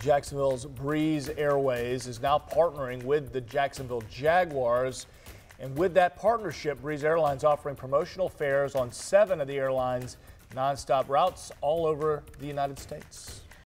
Jacksonville's Breeze Airways is now partnering with the Jacksonville Jaguars. And with that partnership, Breeze Airlines offering promotional fares on seven of the airline's nonstop routes all over the United States.